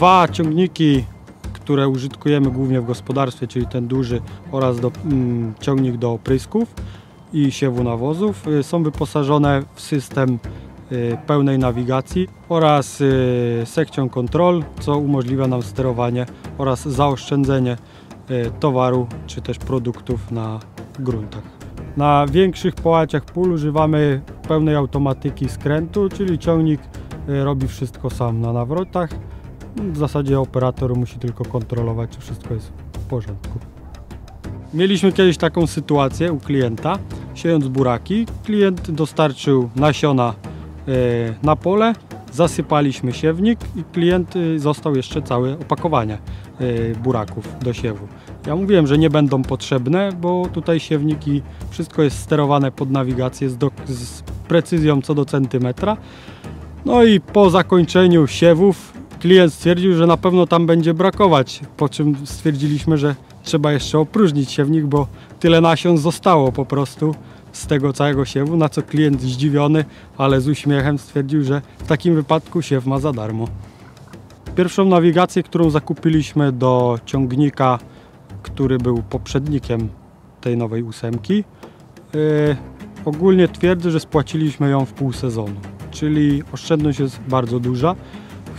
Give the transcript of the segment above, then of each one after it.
Dwa ciągniki, które użytkujemy głównie w gospodarstwie, czyli ten duży oraz do, mm, ciągnik do oprysków i siewu nawozów, y, są wyposażone w system y, pełnej nawigacji oraz y, sekcją control, co umożliwia nam sterowanie oraz zaoszczędzenie towaru czy też produktów na gruntach. Na większych połaciach pól używamy pełnej automatyki skrętu, czyli ciągnik robi wszystko sam na nawrotach. W zasadzie operator musi tylko kontrolować, czy wszystko jest w porządku. Mieliśmy kiedyś taką sytuację u klienta, siejąc buraki. Klient dostarczył nasiona e, na pole, zasypaliśmy siewnik i klient e, został jeszcze całe opakowanie e, buraków do siewu. Ja mówiłem, że nie będą potrzebne, bo tutaj siewniki, wszystko jest sterowane pod nawigację z, do, z precyzją co do centymetra. No i po zakończeniu siewów klient stwierdził, że na pewno tam będzie brakować, po czym stwierdziliśmy, że trzeba jeszcze opróżnić siewnik, bo tyle nasion zostało po prostu z tego całego siewu, na co klient zdziwiony, ale z uśmiechem stwierdził, że w takim wypadku siew ma za darmo. Pierwszą nawigację, którą zakupiliśmy do ciągnika, który był poprzednikiem tej nowej ósemki, yy, ogólnie twierdzę, że spłaciliśmy ją w pół sezonu, czyli oszczędność jest bardzo duża.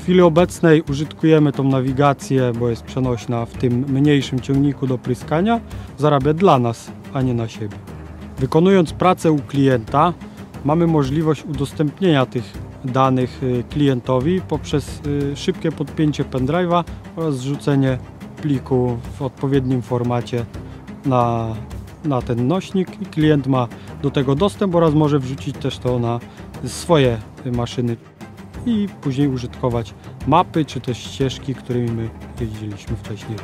W chwili obecnej użytkujemy tą nawigację, bo jest przenośna w tym mniejszym ciągniku do pryskania. Zarabia dla nas, a nie na siebie. Wykonując pracę u klienta, mamy możliwość udostępnienia tych danych y, klientowi poprzez y, szybkie podpięcie pendrive'a oraz zrzucenie pliku w odpowiednim formacie na, na ten nośnik i klient ma do tego dostęp oraz może wrzucić też to na swoje maszyny i później użytkować mapy czy też ścieżki, którymi my jeździliśmy wcześniej.